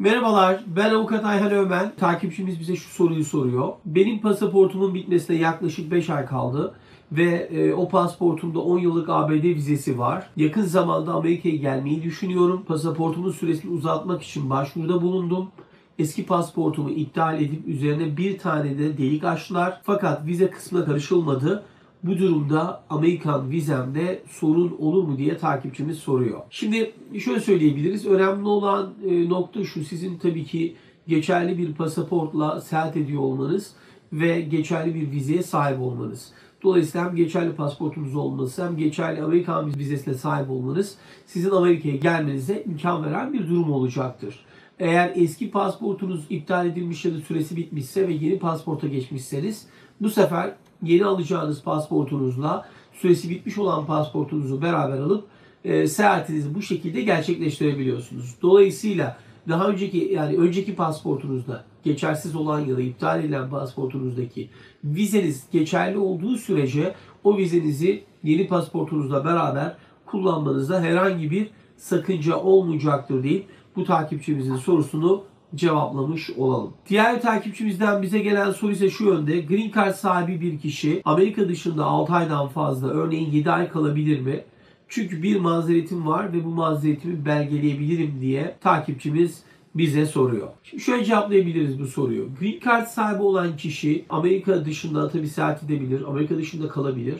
Merhabalar, ben avukat Ayhan Ömen. Takipçimiz bize şu soruyu soruyor. Benim pasaportumun bitmesine yaklaşık 5 ay kaldı ve e, o pasaportumda 10 yıllık ABD vizesi var. Yakın zamanda Amerika'ya gelmeyi düşünüyorum. Pasaportumun süresini uzatmak için başvuruda bulundum. Eski pasaportumu iptal edip üzerine bir tane de delik açtılar. Fakat vize kısmına karışılmadı. Bu durumda Amerikan vizemde sorun olur mu diye takipçimiz soruyor. Şimdi şöyle söyleyebiliriz. Önemli olan e, nokta şu. Sizin tabii ki geçerli bir pasaportla seyahat ediyor olmanız ve geçerli bir vizeye sahip olmanız. Dolayısıyla hem geçerli pasaportunuz olması hem geçerli Amerikan vizesine sahip olmanız sizin Amerika'ya gelmenize imkan veren bir durum olacaktır. Eğer eski pasaportunuz iptal edilmiş ya da süresi bitmişse ve yeni pasaporta geçmişseniz bu sefer yeni alacağınız pasaportunuzla süresi bitmiş olan pasaportunuzu beraber alıp e, seyahatinizi bu şekilde gerçekleştirebiliyorsunuz. Dolayısıyla daha önceki yani önceki pasaportunuzda geçersiz olan ya da iptal edilen pasaportunuzdaki vizeniz geçerli olduğu sürece o vizenizi yeni pasaportunuzla beraber kullanmanızda herhangi bir sakınca olmayacaktır deyip bu takipçimizin sorusunu cevaplamış olalım. Diğer takipçimizden bize gelen soru ise şu yönde. Green Card sahibi bir kişi Amerika dışında 6 aydan fazla örneğin 7 ay kalabilir mi? Çünkü bir mazeretim var ve bu mazeretimi belgeleyebilirim diye takipçimiz bize soruyor. Şimdi şöyle cevaplayabiliriz bu soruyu. Green Card sahibi olan kişi Amerika dışında tabii seyahat edebilir, Amerika dışında kalabilir.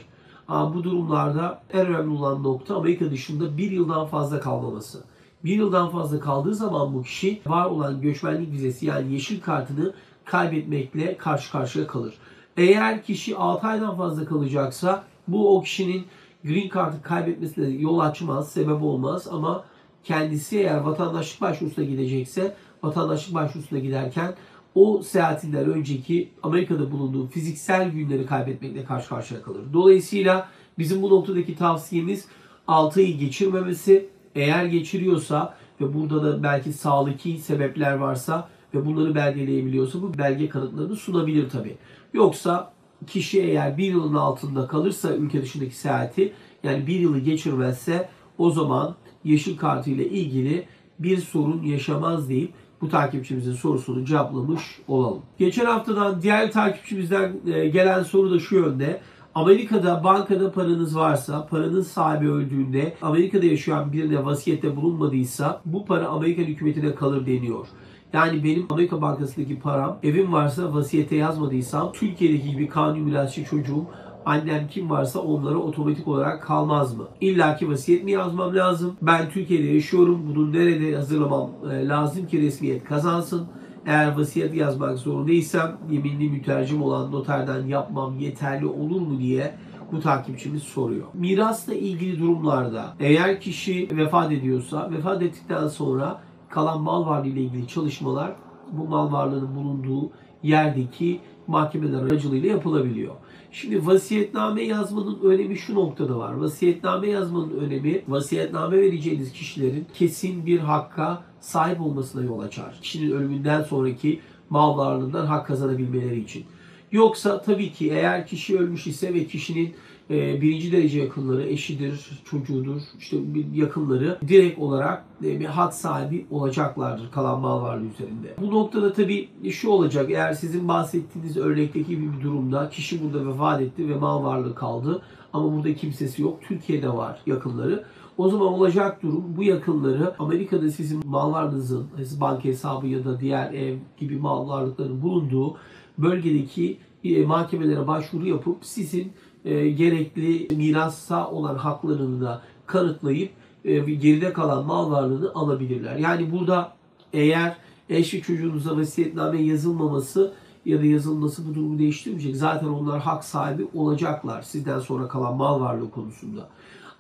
Ama bu durumlarda en önemli olan nokta Amerika dışında bir yıldan fazla kalmaması. Bir yıldan fazla kaldığı zaman bu kişi var olan göçmenlik vizesi yani yeşil kartını kaybetmekle karşı karşıya kalır. Eğer kişi 6 aydan fazla kalacaksa bu o kişinin green card'ı kaybetmesine yol açmaz, sebep olmaz ama kendisi eğer vatandaşlık başvurusuna gidecekse vatandaşlık başvurusuna giderken o seyahatinden önceki Amerika'da bulunduğu fiziksel günleri kaybetmekle karşı karşıya kalır. Dolayısıyla bizim bu noktadaki tavsiyemiz 6 ayı geçirmemesi. Eğer geçiriyorsa ve burada da belki sağlıki sebepler varsa ve bunları belgeleyebiliyorsa bu belge kanıtlarını sunabilir tabi. Yoksa kişi eğer bir yılın altında kalırsa ülke dışındaki seyahati yani bir yılı geçirmezse o zaman yeşil kartı ile ilgili bir sorun yaşamaz deyip bu takipçimizin sorusunu cevaplamış olalım. Geçen haftadan diğer takipçimizden e, gelen soru da şu yönde. Amerika'da bankada paranız varsa, paranın sahibi öldüğünde Amerika'da yaşayan birine vasiyette bulunmadıysa bu para Amerikan hükümetine kalır deniyor. Yani benim Amerika Bankası'ndaki param evim varsa vasiyete yazmadıysam Türkiye'deki gibi kanuni mirasçı çocuğum annem kim varsa onlara otomatik olarak kalmaz mı? İlla ki vasiyet mi yazmam lazım? Ben Türkiye'de yaşıyorum. Bunu nerede hazırlamam e, lazım ki resmiyet kazansın? Eğer vasiyet yazmak zorundaysam yeminli mütercim olan noterden yapmam yeterli olur mu diye bu takipçimiz soruyor. Mirasla ilgili durumlarda eğer kişi vefat ediyorsa vefat ettikten sonra kalan mal varlığı ile ilgili çalışmalar bu mal varlığının bulunduğu yerdeki mahkemeler aracılığıyla yapılabiliyor. Şimdi vasiyetname yazmanın önemi şu noktada var. Vasiyetname yazmanın önemi vasiyetname vereceğiniz kişilerin kesin bir hakka sahip olmasına yol açar. Kişinin ölümünden sonraki mal varlığından hak kazanabilmeleri için. Yoksa tabii ki eğer kişi ölmüş ise ve kişinin e, birinci derece yakınları, eşidir, çocuğudur, işte yakınları direkt olarak e, bir hak sahibi olacaklardır kalan mal varlığı üzerinde. Bu noktada tabii şu olacak, eğer sizin bahsettiğiniz örnekteki gibi bir durumda kişi burada vefat etti ve mal varlığı kaldı ama burada kimsesi yok, Türkiye'de var yakınları. O zaman olacak durum bu yakınları Amerika'da sizin mal varlığınızın, banka hesabı ya da diğer ev gibi mal varlıkların bulunduğu bölgedeki e, mahkemelere başvuru yapıp sizin e, gerekli mirasa olan haklarını da kanıtlayıp e, geride kalan mal varlığını alabilirler. Yani burada eğer eş ve çocuğunuza vasiyetname yazılmaması ya da yazılması bu durumu değiştirmeyecek. Zaten onlar hak sahibi olacaklar sizden sonra kalan mal varlığı konusunda.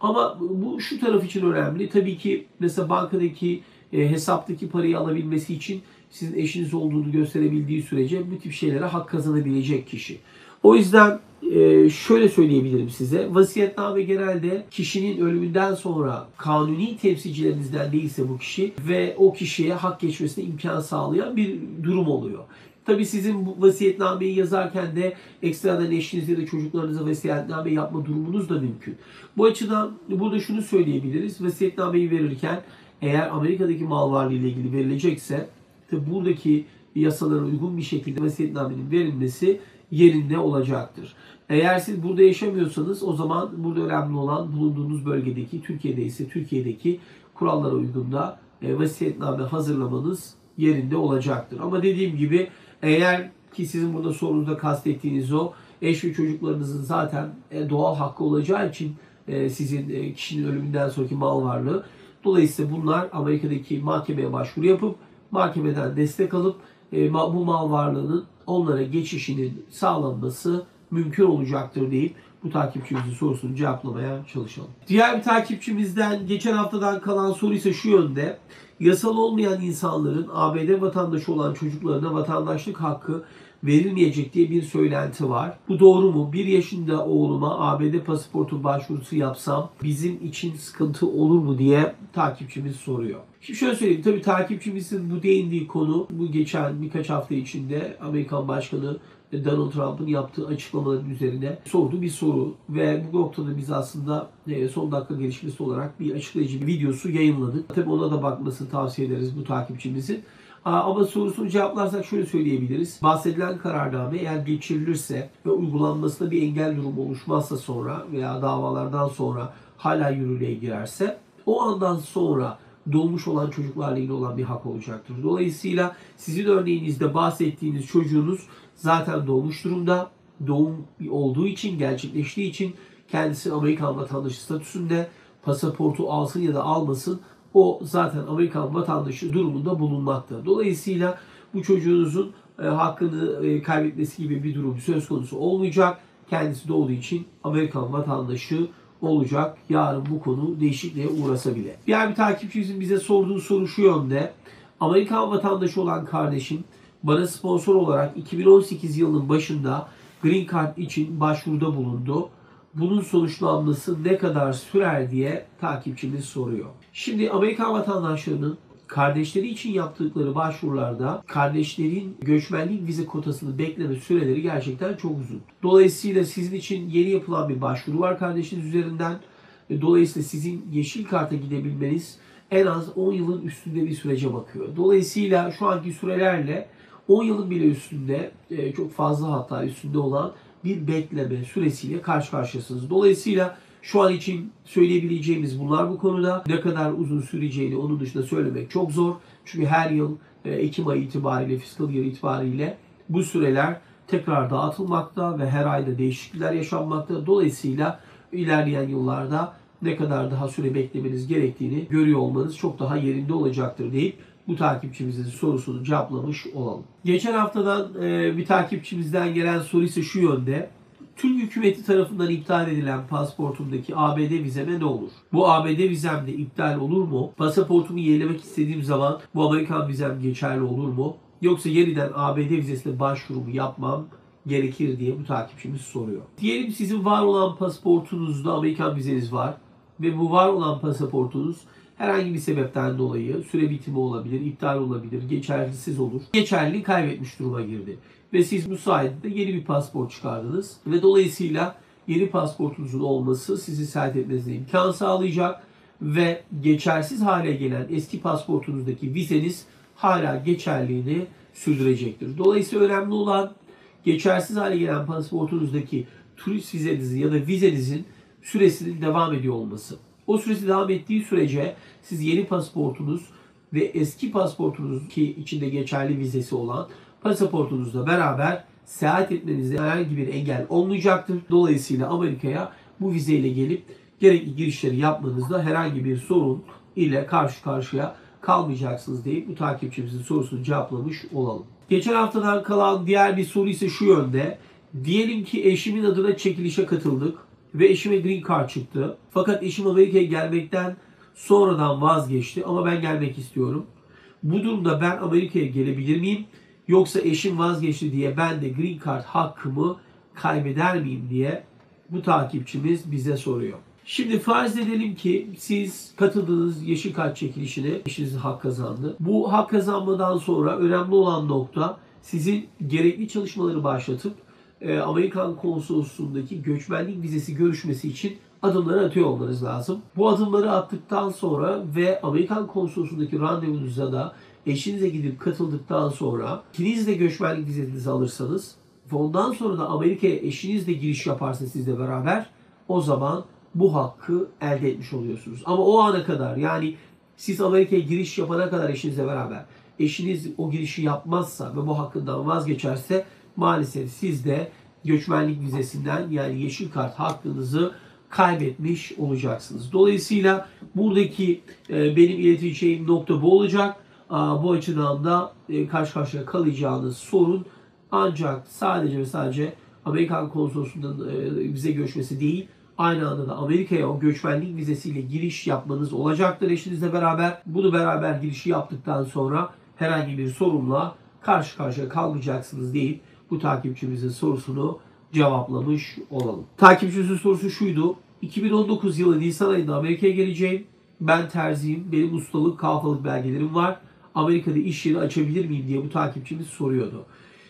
Ama bu şu taraf için önemli. Tabii ki mesela bankadaki e, hesaptaki parayı alabilmesi için sizin eşiniz olduğunu gösterebildiği sürece bu tip şeylere hak kazanabilecek kişi. O yüzden e, şöyle söyleyebilirim size. Vasiyetname genelde kişinin ölümünden sonra kanuni temsilcilerinizden değilse bu kişi ve o kişiye hak geçmesine imkan sağlayan bir durum oluyor. Tabi sizin bu vasiyetnameyi yazarken de ekstradan eşiniz ya da çocuklarınıza vasiyetname yapma durumunuz da mümkün. Bu açıdan burada şunu söyleyebiliriz. Vasiyetnameyi verirken eğer Amerika'daki mal varlığı ile ilgili verilecekse Tabi buradaki yasalara uygun bir şekilde vasiyetnamenin verilmesi yerinde olacaktır. Eğer siz burada yaşamıyorsanız o zaman burada önemli olan bulunduğunuz bölgedeki, Türkiye'de ise Türkiye'deki kurallara uygun da e, vasiyetname hazırlamanız yerinde olacaktır. Ama dediğim gibi eğer ki sizin burada sorunuzda kastettiğiniz o eş ve çocuklarınızın zaten e, doğal hakkı olacağı için e, sizin e, kişinin ölümünden sonraki mal varlığı. Dolayısıyla bunlar Amerika'daki mahkemeye başvuru yapıp mahkemeden destek alıp e, bu mal varlığının onlara geçişinin sağlanması mümkün olacaktır deyip bu takipçimizin sorusunu cevaplamaya çalışalım. Diğer bir takipçimizden geçen haftadan kalan soru ise şu yönde. Yasal olmayan insanların ABD vatandaşı olan çocuklarına vatandaşlık hakkı verilmeyecek diye bir söylenti var. Bu doğru mu? Bir yaşında oğluma ABD pasaportu başvurusu yapsam bizim için sıkıntı olur mu diye takipçimiz soruyor. Şimdi şöyle söyleyeyim. Tabii takipçimizin bu değindiği konu bu geçen birkaç hafta içinde Amerikan Başkanı Donald Trump'ın yaptığı açıklamaların üzerine sorduğu bir soru ve bu noktada biz aslında e, son dakika gelişmesi olarak bir açıklayıcı bir videosu yayınladık. Tabii ona da bakmasını tavsiye ederiz bu takipçimizin. Ama sorusunu cevaplarsak şöyle söyleyebiliriz. Bahsedilen kararname eğer geçirilirse ve uygulanmasında bir engel durumu oluşmazsa sonra veya davalardan sonra hala yürürlüğe girerse o andan sonra doğmuş olan çocuklarla ilgili olan bir hak olacaktır. Dolayısıyla sizin örneğinizde bahsettiğiniz çocuğunuz zaten doğmuş durumda. Doğum olduğu için, gerçekleştiği için kendisi Amerikan vatandaşı statüsünde pasaportu alsın ya da almasın o zaten Amerikan vatandaşı durumunda bulunmakta. Dolayısıyla bu çocuğunuzun e, hakkını e, kaybetmesi gibi bir durum söz konusu olmayacak. Kendisi doğduğu için Amerikan vatandaşı olacak. Yarın bu konu değişikliğe uğrasa bile. Diğer bir takipçimizin bize sorduğu soru şu yönde. Amerikan vatandaşı olan kardeşim bana sponsor olarak 2018 yılının başında Green Card için başvuruda bulundu. Bunun sonuçlanması ne kadar sürer diye takipçimiz soruyor. Şimdi Amerikan vatandaşlarının kardeşleri için yaptıkları başvurularda kardeşlerin göçmenlik vize kotasını bekleme süreleri gerçekten çok uzun. Dolayısıyla sizin için yeni yapılan bir başvuru var kardeşiniz üzerinden. Dolayısıyla sizin yeşil karta gidebilmeniz en az 10 yılın üstünde bir sürece bakıyor. Dolayısıyla şu anki sürelerle 10 yılın bile üstünde e, çok fazla hatta üstünde olan bir bekleme süresiyle karşı karşıyasınız. Dolayısıyla şu an için söyleyebileceğimiz bunlar bu konuda. Ne kadar uzun süreceğini onun dışında söylemek çok zor. Çünkü her yıl e, Ekim ayı itibariyle, fiskal yıl itibariyle bu süreler tekrar dağıtılmakta ve her ayda değişiklikler yaşanmakta. Dolayısıyla ilerleyen yıllarda ne kadar daha süre beklemeniz gerektiğini görüyor olmanız çok daha yerinde olacaktır deyip bu takipçimizin sorusunu cevaplamış olalım. Geçen haftadan e, bir takipçimizden gelen soru ise şu yönde. Türk hükümeti tarafından iptal edilen pasaportumdaki ABD vizeme ne olur? Bu ABD vizem de iptal olur mu? Pasaportumu yenilemek istediğim zaman bu Amerikan vizem geçerli olur mu? Yoksa yeniden ABD vizesine başvurumu yapmam gerekir diye bu takipçimiz soruyor. Diyelim sizin var olan pasaportunuzda Amerikan vizeniz var ve bu var olan pasaportunuz herhangi bir sebepten dolayı süre bitimi olabilir, iptal olabilir, geçerlisiz olur. Geçerliliği kaybetmiş duruma girdi. Ve siz bu sayede yeni bir pasaport çıkardınız. Ve dolayısıyla yeni pasaportunuzun olması sizi seyahat etmenize imkan sağlayacak. Ve geçersiz hale gelen eski pasaportunuzdaki vizeniz hala geçerliğini sürdürecektir. Dolayısıyla önemli olan geçersiz hale gelen pasaportunuzdaki turist vizenizin ya da vizenizin süresinin devam ediyor olması. O süresi devam ettiği sürece siz yeni pasaportunuz ve eski pasaportunuz ki içinde geçerli vizesi olan pasaportunuzla beraber seyahat etmenizde herhangi bir engel olmayacaktır. Dolayısıyla Amerika'ya bu vizeyle gelip gerekli girişleri yapmanızda herhangi bir sorun ile karşı karşıya kalmayacaksınız deyip bu takipçimizin sorusunu cevaplamış olalım. Geçen haftadan kalan diğer bir soru ise şu yönde. Diyelim ki eşimin adına çekilişe katıldık ve eşime green card çıktı. Fakat eşim Amerika'ya gelmekten sonradan vazgeçti ama ben gelmek istiyorum. Bu durumda ben Amerika'ya gelebilir miyim? Yoksa eşim vazgeçti diye ben de green card hakkımı kaybeder miyim diye bu takipçimiz bize soruyor. Şimdi farz edelim ki siz katıldığınız yeşil kart çekilişine eşiniz hak kazandı. Bu hak kazanmadan sonra önemli olan nokta sizin gerekli çalışmaları başlatıp e, Amerikan konsolosluğundaki göçmenlik vizesi görüşmesi için adımları atıyor olmanız lazım. Bu adımları attıktan sonra ve Amerikan konsolosluğundaki randevunuza da eşinize gidip katıldıktan sonra ikiniz de göçmenlik vizenizi alırsanız ve ondan sonra da Amerika'ya eşiniz de giriş yaparsa sizle beraber o zaman bu hakkı elde etmiş oluyorsunuz. Ama o ana kadar yani siz Amerika'ya giriş yapana kadar eşinizle beraber eşiniz o girişi yapmazsa ve bu hakkından vazgeçerse maalesef siz de göçmenlik vizesinden yani yeşil kart hakkınızı kaybetmiş olacaksınız. Dolayısıyla buradaki e, benim ileteceğim nokta bu olacak. Bu açıdan da e, karşı karşıya kalacağınız sorun ancak sadece ve sadece Amerikan konsolosundan e, vize görüşmesi değil, aynı anda da Amerika'ya o göçmenlik vizesiyle giriş yapmanız olacaktır eşinizle beraber. Bunu beraber girişi yaptıktan sonra herhangi bir sorunla karşı karşıya kalmayacaksınız deyip bu takipçimizin sorusunu cevaplamış olalım. Takipçimizin sorusu şuydu. 2019 yılı Nisan ayında Amerika'ya geleceğim. Ben terziyim. Benim ustalık, kafalık belgelerim var. Amerika'da iş yeri açabilir miyim diye bu takipçimiz soruyordu.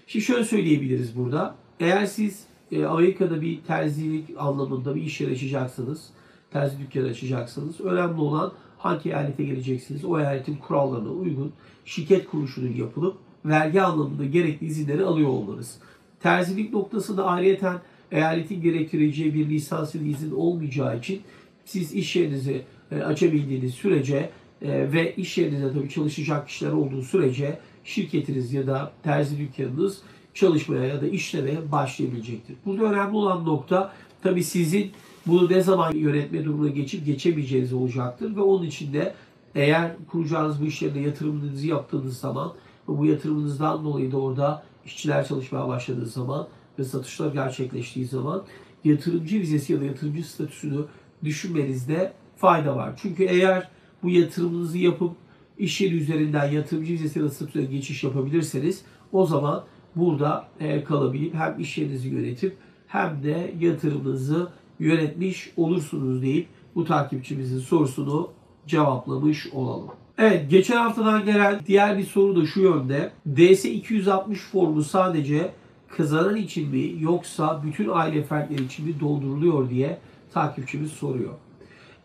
Şimdi şöyle söyleyebiliriz burada. Eğer siz e, Amerika'da bir terzilik anlamında bir iş yeri açacaksınız, terzi dükkanı açacaksınız. Önemli olan hangi eyalete geleceksiniz, o eyaletin kurallarına uygun şirket kuruluşunun yapılıp vergi anlamında gerekli izinleri alıyor olmanız. Terzilik noktasında ayrıyeten eyaletin gerektireceği bir lisanslı izin olmayacağı için siz iş yerinizi e, açabildiğiniz sürece e, ve iş yerinizde tabii çalışacak kişiler olduğu sürece şirketiniz ya da terzi dükkanınız çalışmaya ya da işlemeye başlayabilecektir. Burada önemli olan nokta tabii sizin bunu ne zaman yönetme durumuna geçip geçemeyeceğiniz olacaktır ve onun için de eğer kuracağınız bu iş yerine yatırımınızı yaptığınız zaman ve bu yatırımınızdan dolayı da orada işçiler çalışmaya başladığı zaman ve satışlar gerçekleştiği zaman yatırımcı vizesi ya da yatırımcı statüsünü düşünmenizde fayda var. Çünkü eğer bu yatırımınızı yapıp iş yeri üzerinden yatırımcı vizesi ya da statüsüne geçiş yapabilirseniz o zaman burada e, kalabilip hem iş yerinizi yönetip hem de yatırımınızı yönetmiş olursunuz deyip bu takipçimizin sorusunu cevaplamış olalım. Evet, geçen haftadan gelen diğer bir soru da şu yönde. DS 260 formu sadece kazanan için mi yoksa bütün aile fertleri için mi dolduruluyor diye takipçimiz soruyor.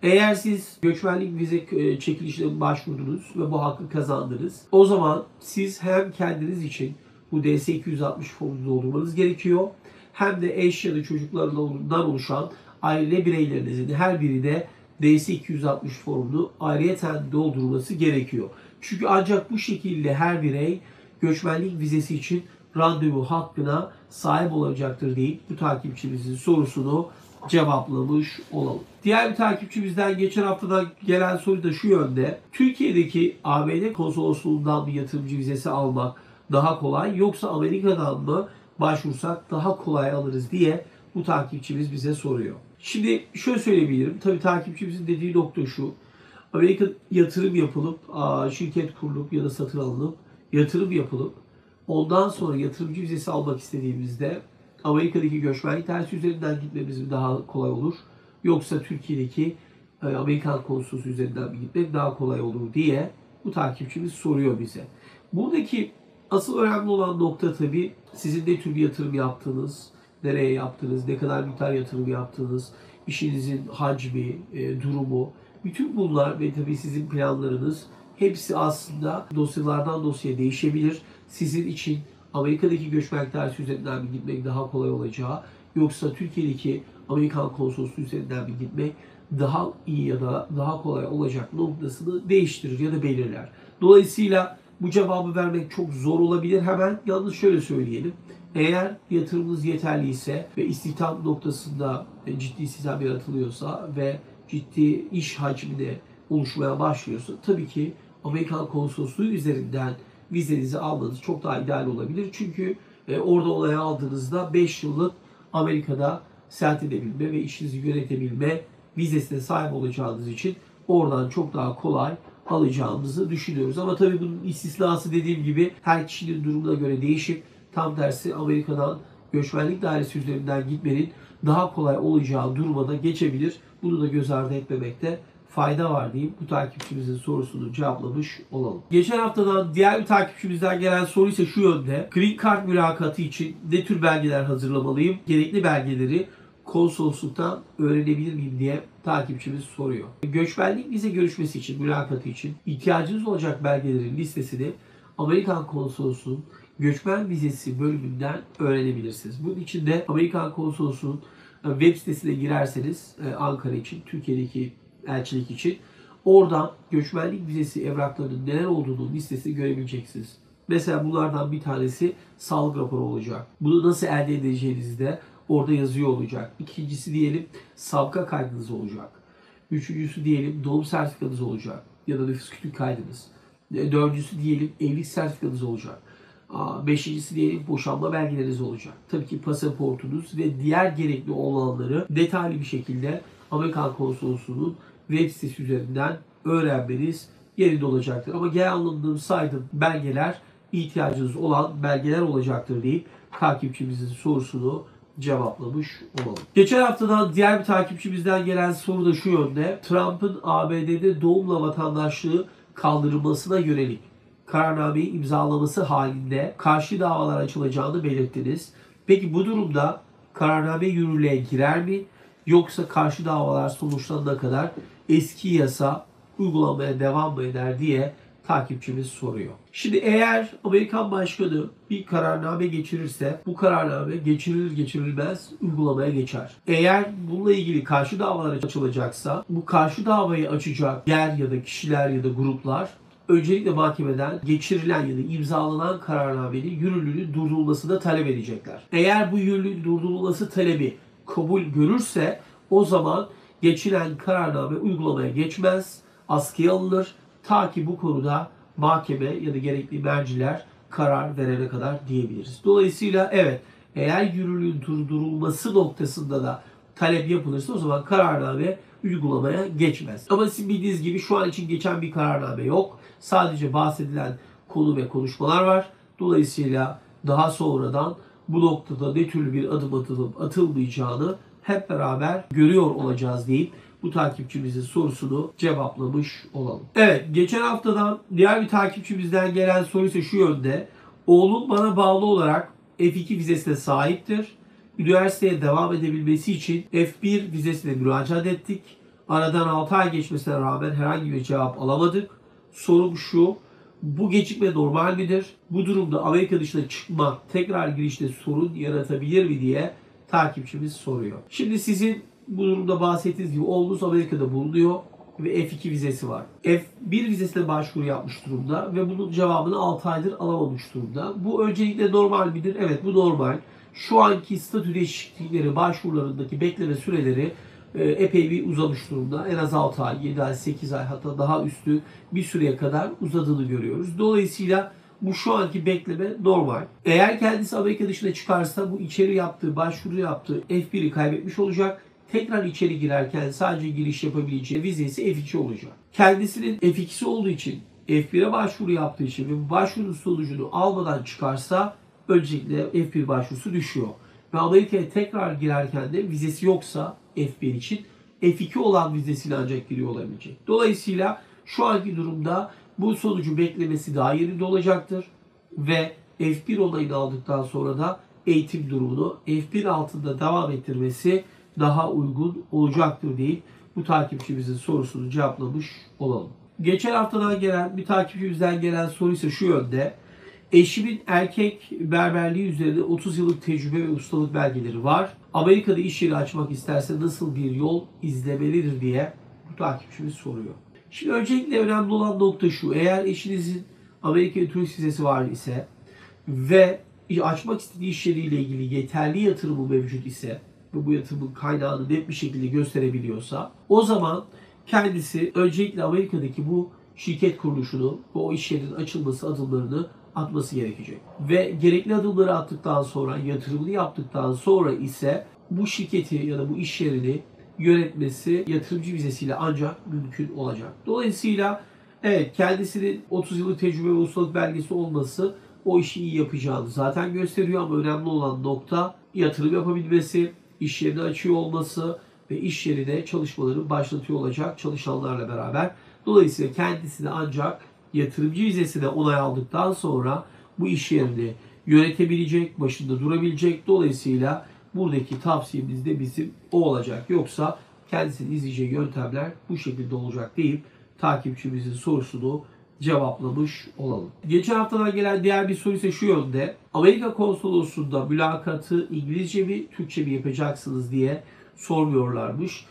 Eğer siz göçmenlik vize e, çekilişine başvurdunuz ve bu hakkı kazandınız, o zaman siz hem kendiniz için bu DS 260 formunu doldurmanız gerekiyor, hem de eş ya da çocuklarından oluşan aile bireylerinizin her biri de DS 260 formunu ayrıyeten doldurması gerekiyor. Çünkü ancak bu şekilde her birey göçmenlik vizesi için randevu hakkına sahip olacaktır deyip bu takipçimizin sorusunu cevaplamış olalım. Diğer bir takipçimizden geçen haftada gelen soru da şu yönde. Türkiye'deki ABD konsolosluğundan bir yatırımcı vizesi almak daha kolay yoksa Amerika'dan mı başvursak daha kolay alırız diye bu takipçimiz bize soruyor. Şimdi şöyle söyleyebilirim. Tabii takipçimizin dediği nokta şu. Amerika yatırım yapılıp, şirket kurulup ya da satın alınıp, yatırım yapılıp ondan sonra yatırımcı vizesi almak istediğimizde Amerika'daki göçmenlik tersi üzerinden gitmemiz mi daha kolay olur? Yoksa Türkiye'deki e, Amerikan konsolosu üzerinden mi gitmek daha kolay olur diye bu takipçimiz soruyor bize. Buradaki asıl önemli olan nokta tabii sizin ne tür bir yatırım yaptığınız, nereye yaptınız, ne kadar miktar yatırım yaptınız, işinizin hacmi, e, durumu, bütün bunlar ve tabii sizin planlarınız hepsi aslında dosyalardan dosyaya değişebilir. Sizin için Amerika'daki göçmenlik tersi üzerinden mi gitmek daha kolay olacağı yoksa Türkiye'deki Amerikan konsolosluğu üzerinden mi gitmek daha iyi ya da daha kolay olacak noktasını değiştirir ya da belirler. Dolayısıyla bu cevabı vermek çok zor olabilir. Hemen yalnız şöyle söyleyelim. Eğer yatırımınız yeterliyse ve istihdam noktasında ciddi istihdam yaratılıyorsa ve ciddi iş hacmine oluşmaya başlıyorsa tabii ki Amerikan konsolosluğu üzerinden vizenizi almanız çok daha ideal olabilir. Çünkü e, orada olaya aldığınızda 5 yıllık Amerika'da seyahat edebilme ve işinizi yönetebilme vizesine sahip olacağınız için oradan çok daha kolay alacağımızı düşünüyoruz. Ama tabii bunun istisnası dediğim gibi her kişinin durumuna göre değişip tam tersi Amerika'dan göçmenlik dairesi üzerinden gitmenin daha kolay olacağı duruma da geçebilir. Bunu da göz ardı etmemekte fayda var diyeyim. Bu takipçimizin sorusunu cevaplamış olalım. Geçen haftadan diğer bir takipçimizden gelen soru ise şu yönde. Green Card mülakatı için ne tür belgeler hazırlamalıyım? Gerekli belgeleri konsolosluktan öğrenebilir miyim diye takipçimiz soruyor. Göçmenlik vize görüşmesi için, mülakatı için ihtiyacınız olacak belgelerin listesini Amerikan Konsolosluğu'nun göçmen vizesi bölümünden öğrenebilirsiniz. Bunun için de Amerikan Konsolosluğu'nun e, web sitesine girerseniz e, Ankara için, Türkiye'deki elçilik için oradan göçmenlik vizesi evraklarının neler olduğunu listesini görebileceksiniz. Mesela bunlardan bir tanesi sağlık raporu olacak. Bunu nasıl elde edeceğinizi de orada yazıyor olacak. İkincisi diyelim sabıka kaydınız olacak. Üçüncüsü diyelim doğum sertifikanız olacak ya da nüfus kütük kaydınız. E, Dördüncüsü diyelim evlilik sertifikanız olacak. Beşincisi diyelim boşanma belgeleriniz olacak. Tabii ki pasaportunuz ve diğer gerekli olanları detaylı bir şekilde Amerikan Konsolosluğu'nun web sitesi üzerinden öğrenmeniz yerinde olacaktır. Ama genel anlamda saydım belgeler ihtiyacınız olan belgeler olacaktır deyip takipçimizin sorusunu cevaplamış olalım. Geçen haftadan diğer bir takipçimizden gelen soru da şu yönde. Trump'ın ABD'de doğumla vatandaşlığı kaldırılmasına yönelik kararnameyi imzalaması halinde karşı davalar açılacağını belirttiniz. Peki bu durumda kararname yürürlüğe girer mi? Yoksa karşı davalar sonuçlanana kadar eski yasa uygulamaya devam mı eder diye takipçimiz soruyor. Şimdi eğer Amerikan Başkanı bir kararname geçirirse bu kararname geçirilir geçirilmez uygulamaya geçer. Eğer bununla ilgili karşı davalar açılacaksa bu karşı davayı açacak yer ya da kişiler ya da gruplar öncelikle mahkemeden geçirilen ya da imzalanan kararnamenin yürürlüğünün durdurulmasını talep edecekler. Eğer bu yürürlüğün durdurulması talebi kabul görürse o zaman geçilen kararname uygulamaya geçmez, askıya alınır. Ta ki bu konuda mahkeme ya da gerekli merciler karar verene kadar diyebiliriz. Dolayısıyla evet eğer yürürlüğün durdurulması noktasında da talep yapılırsa o zaman kararname uygulamaya geçmez. Ama sizin bildiğiniz gibi şu an için geçen bir kararname yok. Sadece bahsedilen konu ve konuşmalar var. Dolayısıyla daha sonradan bu noktada ne türlü bir adım atılıp atılmayacağını hep beraber görüyor olacağız deyip bu takipçimizin sorusunu cevaplamış olalım. Evet, geçen haftadan diğer bir takipçimizden gelen soru ise şu yönde. Oğlum bana bağlı olarak F2 vizesine sahiptir. Üniversiteye devam edebilmesi için F1 vizesine müracaat ettik. Aradan 6 ay geçmesine rağmen herhangi bir cevap alamadık. Sorum şu, bu gecikme normal midir? Bu durumda Amerika dışına çıkmak tekrar girişte sorun yaratabilir mi diye takipçimiz soruyor. Şimdi sizin bu durumda bahsettiğiniz gibi oğlunuz Amerika'da bulunuyor ve F2 vizesi var. F1 vizesine başvuru yapmış durumda ve bunun cevabını 6 aydır alamamış durumda. Bu öncelikle normal midir? Evet bu normal. Şu anki statü değişiklikleri başvurularındaki bekleme süreleri epey bir uzamış durumda. En az 6 ay, 7 ay, 8 ay hatta daha üstü bir süreye kadar uzadığını görüyoruz. Dolayısıyla bu şu anki bekleme normal. Eğer kendisi Amerika dışına çıkarsa bu içeri yaptığı, başvuru yaptığı F1'i kaybetmiş olacak. Tekrar içeri girerken sadece giriş yapabileceği vizesi F2 olacak. Kendisinin F2'si olduğu için F1'e başvuru yaptığı için ve bu başvurunun sonucunu almadan çıkarsa öncelikle F1 başvurusu düşüyor. Ve Amerika'ya tekrar girerken de vizesi yoksa F1 için F2 olan vizesiyle ancak giriyor olabilecek. Dolayısıyla şu anki durumda bu sonucu beklemesi daha yerinde olacaktır. Ve F1 onayını aldıktan sonra da eğitim durumunu F1 altında devam ettirmesi daha uygun olacaktır deyip bu takipçimizin sorusunu cevaplamış olalım. Geçen haftadan gelen bir takipçimizden gelen soru ise şu yönde. Eşimin erkek berberliği üzerinde 30 yıllık tecrübe ve ustalık belgeleri var. Amerika'da iş yeri açmak isterse nasıl bir yol izlemelidir diye bu takipçimiz soruyor. Şimdi öncelikle önemli olan nokta şu. Eğer eşinizin Amerika turist vizesi var ise ve açmak istediği iş yeriyle ilgili yeterli yatırımı mevcut ise ve bu yatırımın kaynağını net bir şekilde gösterebiliyorsa o zaman kendisi öncelikle Amerika'daki bu şirket kuruluşunu ve o iş yerinin açılması adımlarını atması gerekecek. Ve gerekli adımları attıktan sonra, yatırımını yaptıktan sonra ise bu şirketi ya da bu iş yerini yönetmesi yatırımcı vizesiyle ancak mümkün olacak. Dolayısıyla evet kendisinin 30 yıllık tecrübe ve ustalık belgesi olması o işi iyi yapacağını zaten gösteriyor ama önemli olan nokta yatırım yapabilmesi, iş yerini açıyor olması ve iş yerine çalışmaları başlatıyor olacak çalışanlarla beraber. Dolayısıyla kendisi de ancak yatırımcı vizesine onay aldıktan sonra bu iş yerini yönetebilecek, başında durabilecek. Dolayısıyla buradaki tavsiyemiz de bizim o olacak. Yoksa kendisinin izleyeceği yöntemler bu şekilde olacak deyip takipçimizin sorusunu cevaplamış olalım. Geçen haftadan gelen diğer bir soru ise şu yönde. Amerika konsolosluğunda mülakatı İngilizce mi Türkçe mi yapacaksınız diye sormuyorlarmış.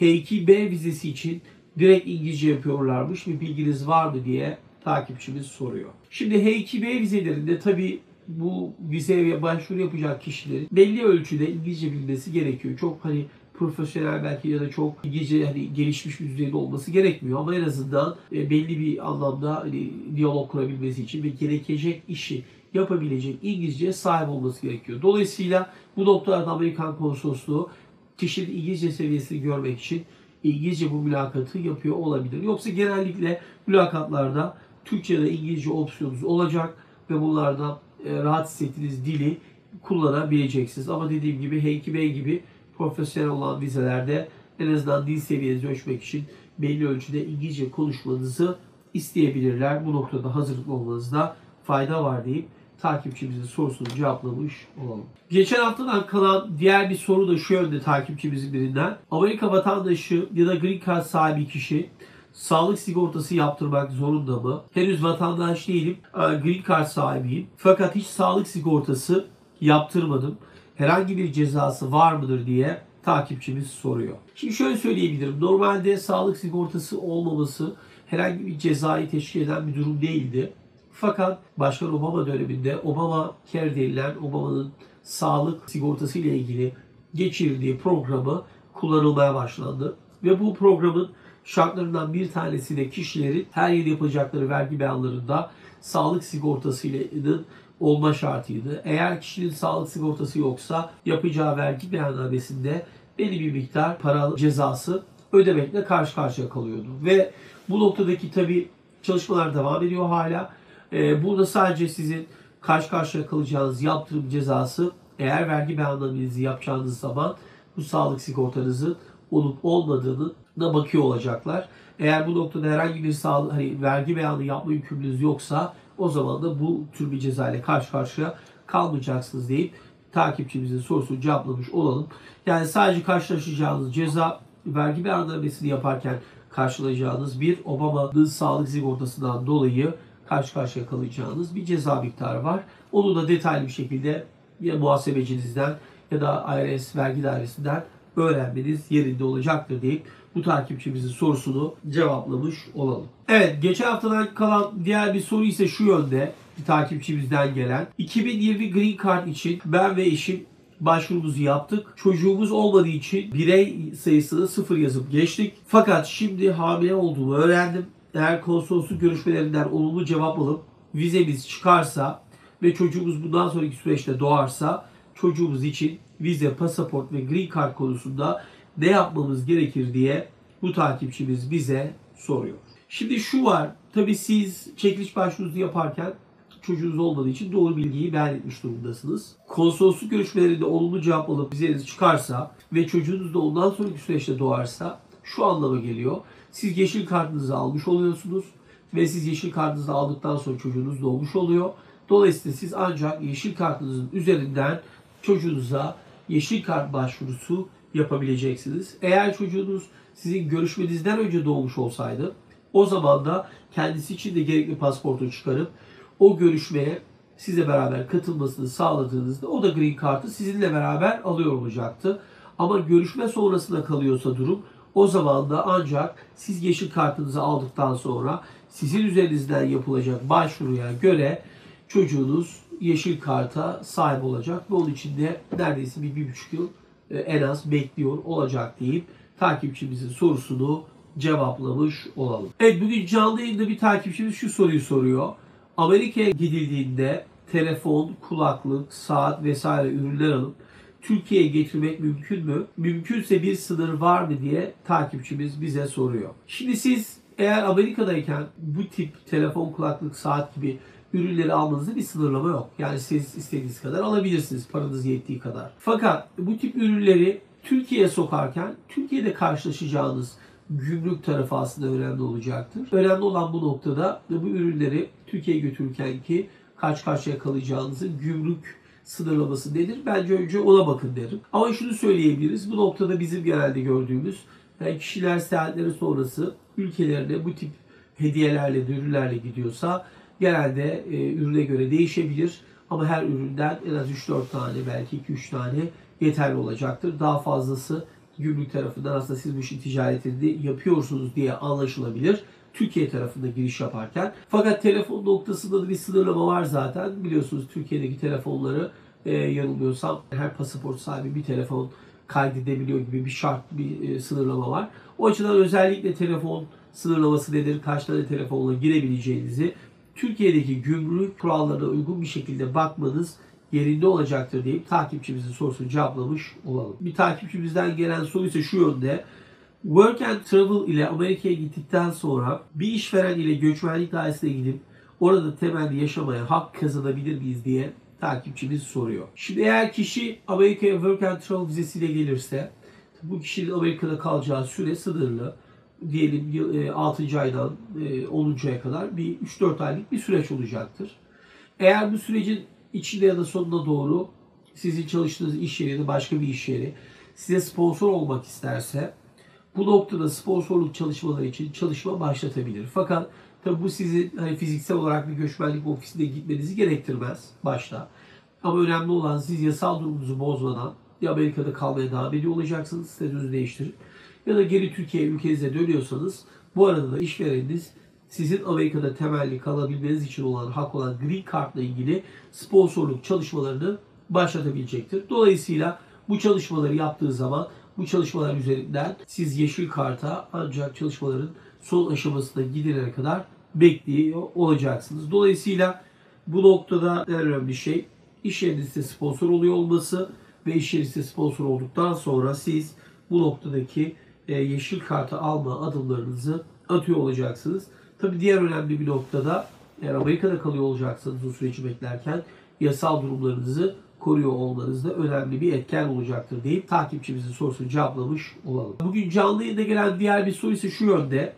H2B vizesi için direkt İngilizce yapıyorlarmış. Bir bilginiz var mı diye takipçimiz soruyor. Şimdi H2B vizelerinde tabi bu vizeye başvuru yapacak kişilerin belli ölçüde İngilizce bilmesi gerekiyor. Çok hani profesyonel belki ya da çok İngilizce hani gelişmiş bir düzeyde olması gerekmiyor ama en azından e, belli bir anlamda hani diyalog kurabilmesi için ve gerekecek işi yapabilecek İngilizceye sahip olması gerekiyor. Dolayısıyla bu noktalarda Amerikan konsolosluğu kişinin İngilizce seviyesini görmek için İngilizce bu mülakatı yapıyor olabilir. Yoksa genellikle mülakatlarda Türkçe ya da İngilizce opsiyonunuz olacak ve bunlardan e, rahat hissettiğiniz dili kullanabileceksiniz. Ama dediğim gibi H2B gibi profesyonel olan vizelerde en azından dil seviyenizi ölçmek için belli ölçüde İngilizce konuşmanızı isteyebilirler. Bu noktada hazırlıklı olmanızda fayda var deyip takipçimizin sorusunu cevaplamış olalım. Geçen haftadan kalan diğer bir soru da şu yönde takipçimizin birinden. Amerika vatandaşı ya da green card sahibi kişi sağlık sigortası yaptırmak zorunda mı? Henüz vatandaş değilim, e, green card sahibiyim. Fakat hiç sağlık sigortası yaptırmadım. Herhangi bir cezası var mıdır diye takipçimiz soruyor. Şimdi şöyle söyleyebilirim. Normalde sağlık sigortası olmaması herhangi bir cezayı teşkil eden bir durum değildi. Fakat Başkan Obama döneminde Obama Care denilen Obama'nın sağlık sigortası ile ilgili geçirdiği programı kullanılmaya başlandı. Ve bu programın şartlarından bir tanesi de kişilerin her yıl yapacakları vergi beyanlarında sağlık sigortası ile olma şartıydı. Eğer kişinin sağlık sigortası yoksa yapacağı vergi beyannamesinde belli bir miktar para cezası ödemekle karşı karşıya kalıyordu. Ve bu noktadaki tabi çalışmalar devam ediyor hala. Ee, burada sadece sizin karşı karşıya kalacağınız yaptırım cezası eğer vergi beyannamenizi yapacağınız zaman bu sağlık sigortanızın olup olmadığını da bakıyor olacaklar. Eğer bu noktada herhangi bir sağlık hani vergi beyanı yapma yükümlülüğünüz yoksa o zaman da bu tür bir ceza ile karşı karşıya kalmayacaksınız deyip takipçimizin sorusunu cevaplamış olalım. Yani sadece karşılaşacağınız ceza vergi beyannamesini yaparken karşılayacağınız bir Obama'nın sağlık sigortasından dolayı karşı karşıya kalacağınız bir ceza miktarı var. Onu da detaylı bir şekilde ya muhasebecinizden ya da IRS vergi dairesinden öğrenmeniz yerinde olacaktır deyip bu takipçimizin sorusunu cevaplamış olalım. Evet geçen haftadan kalan diğer bir soru ise şu yönde bir takipçimizden gelen. 2020 Green Card için ben ve eşim başvurumuzu yaptık. Çocuğumuz olmadığı için birey sayısını sıfır yazıp geçtik. Fakat şimdi hamile olduğumu öğrendim. Eğer konsolosluk görüşmelerinden olumlu cevap alıp vizemiz çıkarsa ve çocuğumuz bundan sonraki süreçte doğarsa çocuğumuz için vize, pasaport ve green card konusunda ne yapmamız gerekir diye bu takipçimiz bize soruyor. Şimdi şu var. Tabi siz çekiliş başvurusu yaparken çocuğunuz olmadığı için doğru bilgiyi beyan durumdasınız. Konsolosluk görüşmelerinde olumlu cevap alıp vizeniz çıkarsa ve çocuğunuz da ondan sonraki süreçte doğarsa şu anlama geliyor. Siz yeşil kartınızı almış oluyorsunuz ve siz yeşil kartınızı aldıktan sonra çocuğunuz doğmuş oluyor. Dolayısıyla siz ancak yeşil kartınızın üzerinden çocuğunuza yeşil kart başvurusu yapabileceksiniz. Eğer çocuğunuz sizin görüşmenizden önce doğmuş olsaydı o zaman da kendisi için de gerekli pasportu çıkarıp o görüşmeye size beraber katılmasını sağladığınızda o da green kartı sizinle beraber alıyor olacaktı. Ama görüşme sonrasında kalıyorsa durum o zaman da ancak siz yeşil kartınızı aldıktan sonra sizin üzerinizden yapılacak başvuruya göre çocuğunuz yeşil karta sahip olacak ve onun için de neredeyse bir, bir buçuk yıl en az bekliyor olacak deyip takipçimizin sorusunu cevaplamış olalım. Evet bugün canlı yayında bir takipçimiz şu soruyu soruyor. Amerika'ya gidildiğinde telefon, kulaklık, saat vesaire ürünler alıp Türkiye'ye getirmek mümkün mü? Mümkünse bir sınır var mı diye takipçimiz bize soruyor. Şimdi siz eğer Amerika'dayken bu tip telefon, kulaklık, saat gibi ürünleri almanızda bir sınırlama yok. Yani siz istediğiniz kadar alabilirsiniz paranız yettiği kadar. Fakat bu tip ürünleri Türkiye'ye sokarken Türkiye'de karşılaşacağınız gümrük tarafı aslında önemli olacaktır. Önemli olan bu noktada bu ürünleri Türkiye'ye götürürken ki kaç karşıya kalacağınızın gümrük sınırlaması nedir? Bence önce ona bakın derim. Ama şunu söyleyebiliriz. Bu noktada bizim genelde gördüğümüz kişiler seyahatleri sonrası ülkelerine bu tip hediyelerle, ürünlerle gidiyorsa genelde e, ürüne göre değişebilir. Ama her üründen en az 3-4 tane belki 2-3 tane yeterli olacaktır. Daha fazlası gümrük tarafından aslında siz bu işin ticaretini yapıyorsunuz diye anlaşılabilir. Türkiye tarafında giriş yaparken. Fakat telefon noktasında da bir sınırlama var zaten. Biliyorsunuz Türkiye'deki telefonları e, yanılmıyorsam her pasaport sahibi bir telefon kaydedebiliyor gibi bir şart, bir e, sınırlama var. O açıdan özellikle telefon sınırlaması nedir, kaç tane telefonla girebileceğinizi Türkiye'deki gümrük kurallarına uygun bir şekilde bakmanız yerinde olacaktır deyip takipçimizin sorusunu cevaplamış olalım. Bir takipçimizden gelen soru ise şu yönde. Work and Travel ile Amerika'ya gittikten sonra bir işveren ile göçmenlik dairesine gidip orada temelli yaşamaya hak kazanabilir miyiz diye takipçimiz soruyor. Şimdi eğer kişi Amerika'ya Work and Travel vizesiyle gelirse bu kişinin Amerika'da kalacağı süre sınırlı. Diyelim 6. aydan 10. aya kadar bir 3-4 aylık bir süreç olacaktır. Eğer bu sürecin içinde ya da sonuna doğru sizin çalıştığınız iş yeri ya da başka bir iş yeri size sponsor olmak isterse bu noktada sponsorluk çalışmaları için çalışma başlatabilir. Fakat tabi bu sizin hani fiziksel olarak bir göçmenlik ofisine gitmenizi gerektirmez başta. Ama önemli olan siz yasal durumunuzu bozmadan ya Amerika'da kalmaya devam ediyor olacaksınız, statünüzü değiştirip ya da geri Türkiye ülkenize dönüyorsanız bu arada da işvereniniz sizin Amerika'da temelli kalabilmeniz için olan hak olan Green Card'la ilgili sponsorluk çalışmalarını başlatabilecektir. Dolayısıyla bu çalışmaları yaptığı zaman bu çalışmalar üzerinden siz yeşil karta ancak çalışmaların son aşamasına gidilene kadar bekliyor olacaksınız. Dolayısıyla bu noktada en önemli şey iş yerinizde sponsor oluyor olması ve iş yerinizde sponsor olduktan sonra siz bu noktadaki yeşil kartı alma adımlarınızı atıyor olacaksınız. Tabi diğer önemli bir noktada eğer Amerika'da kalıyor olacaksanız bu süreci beklerken yasal durumlarınızı koruyor olmanız da önemli bir etken olacaktır deyip takipçimizin sorusunu cevaplamış olalım. Bugün canlı yayında gelen diğer bir soru ise şu yönde.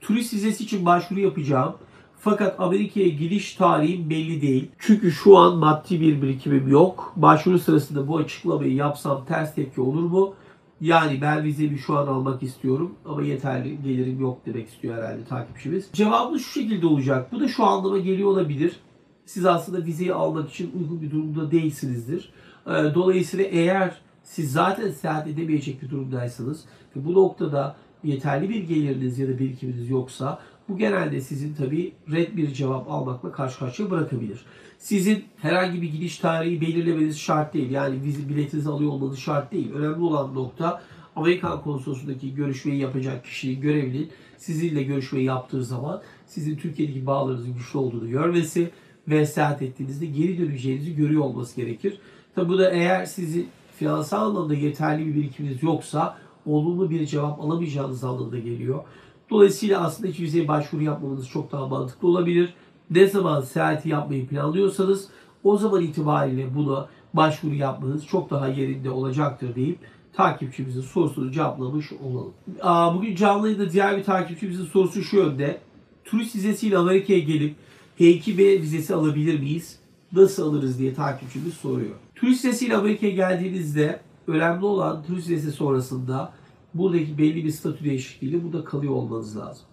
Turist vizesi için başvuru yapacağım. Fakat Amerika'ya gidiş tarihim belli değil. Çünkü şu an maddi bir birikimim yok. Başvuru sırasında bu açıklamayı yapsam ters tepki olur mu? Yani ben vizemi şu an almak istiyorum ama yeterli gelirim yok demek istiyor herhalde takipçimiz. Cevabı şu şekilde olacak. Bu da şu anlama geliyor olabilir. Siz aslında vizeyi almak için uygun bir durumda değilsinizdir. Ee, Dolayısıyla eğer siz zaten seyahat edemeyecek bir durumdaysanız ve bu noktada yeterli bir geliriniz ya da birikiminiz yoksa bu genelde sizin tabii red bir cevap almakla karşı karşıya bırakabilir. Sizin herhangi bir gidiş tarihi belirlemeniz şart değil. Yani vize biletinizi alıyor olmanız şart değil. Önemli olan nokta Amerikan konsolosundaki görüşmeyi yapacak kişinin görevinin sizinle görüşmeyi yaptığı zaman sizin Türkiye'deki bağlarınızın güçlü olduğunu görmesi ve seyahat ettiğinizde geri döneceğinizi görüyor olması gerekir. Tabi bu da eğer sizin finansal anlamda yeterli bir birikiminiz yoksa olumlu bir cevap alamayacağınız anlamına geliyor. Dolayısıyla aslında hiç vizeye başvuru yapmamanız çok daha mantıklı olabilir. Ne zaman seyahati yapmayı planlıyorsanız o zaman itibariyle buna başvuru yapmanız çok daha yerinde olacaktır deyip takipçimizin sorusunu cevaplamış olalım. Aa, bugün canlı yayında diğer bir takipçimizin sorusu şu yönde. Turist vizesiyle Amerika'ya gelip H2B vizesi alabilir miyiz? Nasıl alırız diye takipçimiz soruyor. Turist vizesiyle Amerika'ya geldiğinizde önemli olan turist vizesi sonrasında buradaki belli bir statü değişikliğiyle burada kalıyor olmanız lazım.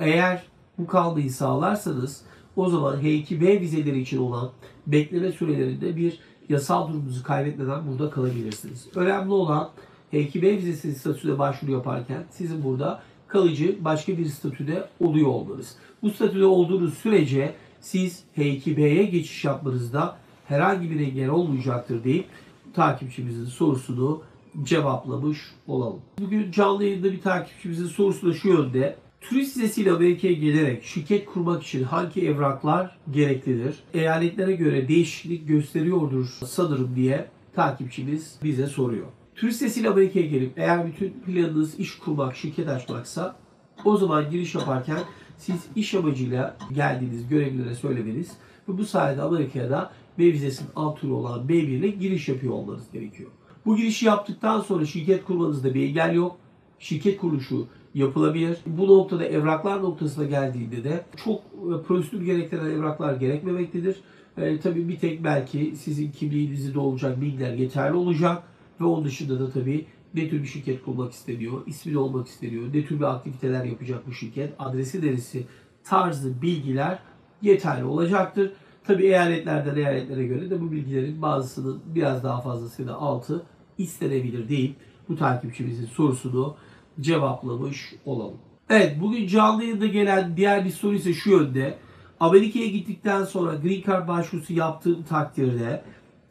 Eğer bu kalmayı sağlarsanız o zaman H2B vizeleri için olan bekleme sürelerinde bir yasal durumunuzu kaybetmeden burada kalabilirsiniz. Önemli olan H2B vizesi statüde başvuru yaparken sizin burada kalıcı başka bir statüde oluyor olmanız. Bu statüde olduğunuz sürece siz H2B'ye geçiş yapmanızda herhangi bir engel olmayacaktır deyip takipçimizin sorusunu cevaplamış olalım. Bugün canlı yayında bir takipçimizin sorusu da şu yönde. Turist vizesiyle Amerika'ya gelerek şirket kurmak için hangi evraklar gereklidir? Eyaletlere göre değişiklik gösteriyordur sanırım diye takipçimiz bize soruyor. Turist vizesiyle Amerika'ya gelip eğer bütün planınız iş kurmak, şirket açmaksa o zaman giriş yaparken siz iş amacıyla geldiğiniz görevlilere söylemeniz ve bu sayede Amerika'ya da B vizesinin alt türü olan B1 ile giriş yapıyor olmanız gerekiyor. Bu girişi yaptıktan sonra şirket kurmanızda bir engel yok. Şirket kuruluşu yapılabilir. Bu noktada evraklar noktasına geldiğinde de çok prosedür gerektiren evraklar gerekmemektedir. E, tabii bir tek belki sizin kimliğinizi dolacak bilgiler yeterli olacak ve onun dışında da tabii ne tür bir şirket kurmak isteniyor, ismi ne olmak isteniyor, ne tür bir aktiviteler yapacak bu şirket, adresi neresi tarzı bilgiler yeterli olacaktır. Tabii eyaletlerden eyaletlere göre de bu bilgilerin bazısının biraz daha fazlası ya da altı istenebilir deyip bu takipçimizin sorusunu cevaplamış olalım. Evet bugün canlı yayında gelen diğer bir soru ise şu yönde. Amerika'ya gittikten sonra Green Card başvurusu yaptığım takdirde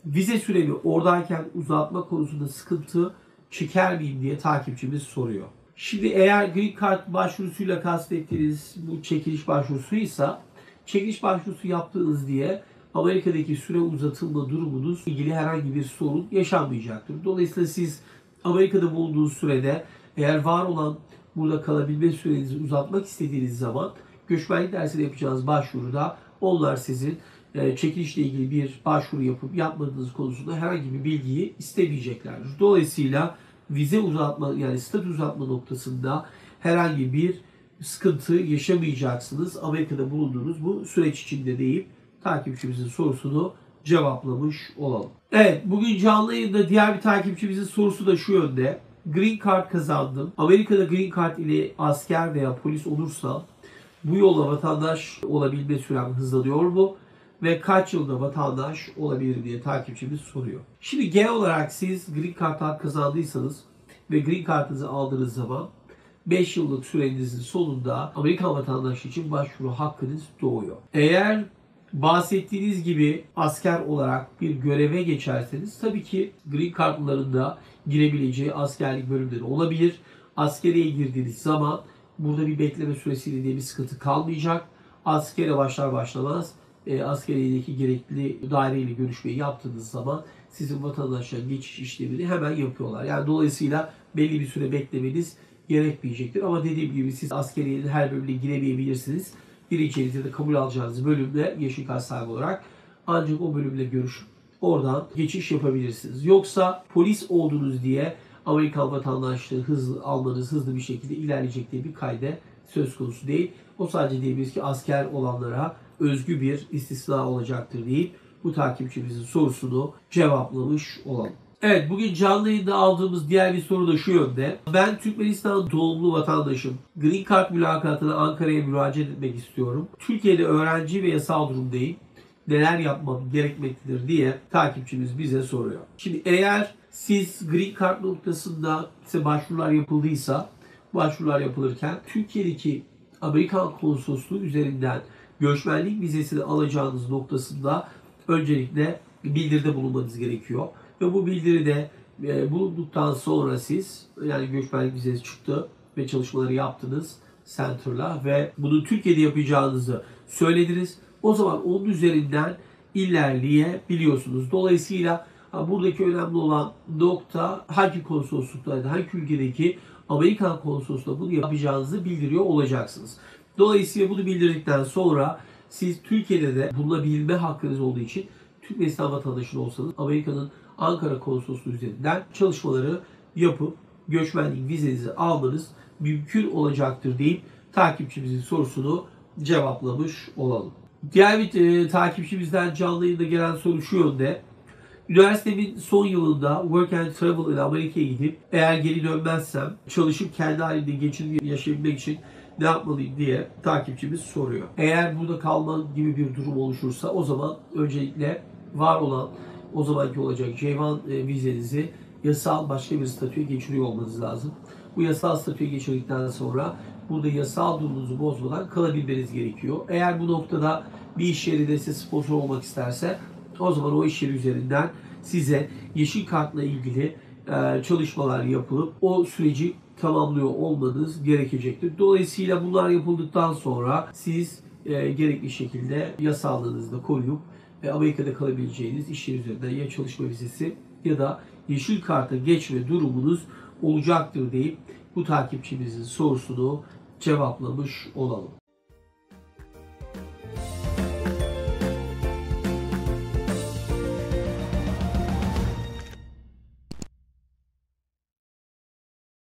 vize süremi oradayken uzatma konusunda sıkıntı çeker miyim diye takipçimiz soruyor. Şimdi eğer Green Card başvurusuyla kastettiğiniz bu çekiliş başvurusuysa çekiliş başvurusu yaptığınız diye Amerika'daki süre uzatılma durumunuz ilgili herhangi bir sorun yaşanmayacaktır. Dolayısıyla siz Amerika'da bulunduğunuz sürede eğer var olan burada kalabilme sürenizi uzatmak istediğiniz zaman göçmenlik dersine yapacağınız başvuruda onlar sizin e, çekilişle ilgili bir başvuru yapıp yapmadığınız konusunda herhangi bir bilgiyi istemeyeceklerdir. Dolayısıyla vize uzatma yani statü uzatma noktasında herhangi bir sıkıntı yaşamayacaksınız. Amerika'da bulunduğunuz bu süreç içinde deyip takipçimizin sorusunu cevaplamış olalım. Evet bugün canlı yayında diğer bir takipçimizin sorusu da şu yönde. Green Card kazandım. Amerika'da Green Card ile asker veya polis olursam bu yolla vatandaş olabilme sürem hızlanıyor mu? Ve kaç yılda vatandaş olabilir diye takipçimiz soruyor. Şimdi genel olarak siz Green Card kazandıysanız ve Green Card'ınızı aldığınız zaman 5 yıllık sürenizin sonunda Amerikan vatandaşı için başvuru hakkınız doğuyor. Eğer bahsettiğiniz gibi asker olarak bir göreve geçerseniz tabii ki Green Card'larında girebileceği askerlik bölümleri olabilir. Askeriye girdiğiniz zaman burada bir bekleme süresiyle diye bir sıkıntı kalmayacak. Askere başlar başlamaz e, askeriyedeki gerekli daireyle görüşmeyi yaptığınız zaman sizin vatandaşlığa geçiş işlemini hemen yapıyorlar. Yani dolayısıyla belli bir süre beklemeniz gerekmeyecektir. Ama dediğim gibi siz askeriyenin her bölümüne giremeyebilirsiniz. Birincinizi de kabul alacağınız bölümde yeşil kart sahibi olarak ancak o bölümle görüşüp oradan geçiş yapabilirsiniz. Yoksa polis oldunuz diye Amerikan vatandaşlığı hızlı almanız hızlı bir şekilde ilerleyecek diye bir kayde söz konusu değil. O sadece diyebiliriz ki asker olanlara özgü bir istisna olacaktır deyip bu takipçimizin sorusunu cevaplamış olalım. Evet bugün canlı yayında aldığımız diğer bir soru da şu yönde. Ben Türkmenistan doğumlu vatandaşım. Green Card mülakatına Ankara'ya müracaat etmek istiyorum. Türkiye'de öğrenci ve yasal durumdayım. Neler yapmam gerekmektedir diye takipçimiz bize soruyor. Şimdi eğer siz Green Card noktasında size başvurular yapıldıysa başvurular yapılırken Türkiye'deki Amerikan konsolosluğu üzerinden göçmenlik vizesini alacağınız noktasında öncelikle bildiride bulunmanız gerekiyor. Ve bu bildiride e, bulunduktan sonra siz yani göçmenlik vizesi çıktı ve çalışmaları yaptınız Center'la ve bunu Türkiye'de yapacağınızı söylediniz. O zaman onun üzerinden ilerleyebiliyorsunuz. Dolayısıyla buradaki önemli olan nokta hangi konsolosluklarda, hangi ülkedeki Amerikan konsolosluğunda bunu yapacağınızı bildiriyor olacaksınız. Dolayısıyla bunu bildirdikten sonra siz Türkiye'de de bulunabilme hakkınız olduğu için Türkmenistan vatandaşı olsanız Amerika'nın Ankara konsolosluğu üzerinden çalışmaları yapıp göçmenlik vizenizi almanız mümkün olacaktır deyip takipçimizin sorusunu cevaplamış olalım. Diğer bir e, takipçimizden canlı yayında gelen soru şu yönde. Üniversitemin son yılında work and travel ile Amerika'ya gidip eğer geri dönmezsem çalışıp kendi halinde geçinip yaşayabilmek için ne yapmalıyım diye takipçimiz soruyor. Eğer burada kalma gibi bir durum oluşursa o zaman öncelikle var olan o zamanki olacak J1 e, vizenizi yasal başka bir statüye geçiriyor olmanız lazım. Bu yasal statüye geçirdikten sonra burada yasal durumunuzu bozmadan kalabilmeniz gerekiyor. Eğer bu noktada bir iş yeri de sponsor olmak isterse o zaman o iş yeri üzerinden size yeşil kartla ilgili e, çalışmalar yapılıp o süreci tamamlıyor olmanız gerekecektir. Dolayısıyla bunlar yapıldıktan sonra siz e, gerekli şekilde yasallığınızı da koruyup Amerika'da kalabileceğiniz iş yeri üzerinden ya çalışma vizesi ya da yeşil karta geçme durumunuz olacaktır deyip bu takipçimizin sorusunu cevaplamış olalım.